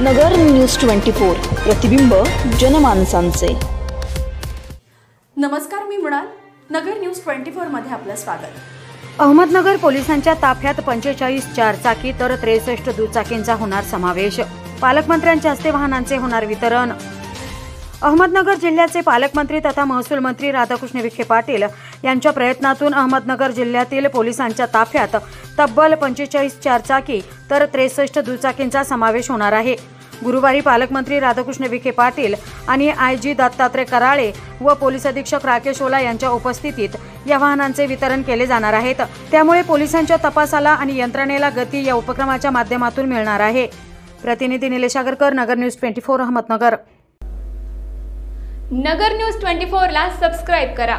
नगर news twenty four प्रतिबिंब जनमानसांचे. नमस्कार मी मृणाल. नगर न्यूज ट्वेंटी फोरमध्ये आपलं स्वागत. अहमदनगर पोलिसांच्या ताफ्यात पंचेचाळीस चारचाकी तर त्रेसष्ट दुचाकींचा होणार समावेश. पालकमंत्र्यांच्या हस्ते वाहनांचे होणार वितरण. अहमदनगर जिल्ह्याचे पालकमंत्री तथा महसूल मंत्री राधाकृष्ण विखे पाटील यांच्या प्रयत्नातून अहमदनगर जिल्ह्यातील पोलिसांच्या ताफ्यात तब्बल पंचेचाळीस चारचाकी तर त्रेसष्ट दुचाकींचा समावेश होणार आहे. गुरुवारी पालकमंत्री राधाकृष्ण विखे पाटील आणि आय जी दत्तात्रय कराळे व पोलीस अधीक्षक राकेश ओला यांच्या उपस्थितीत या वाहनांचे वितरण केले जाणार आहेत. त्यामुळे पोलिसांच्या तपासाला आणि यंत्रणेला गती या उपक्रमाच्या माध्यमातून मिळणार आहे. प्रतिनिधी Nilesh Agarkar Nagar news twenty four Ahmednagar. Nagar news twenty फोरला सबस्क्राईब करा.